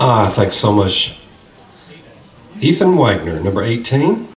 Ah, thanks so much. Ethan Wagner, number 18.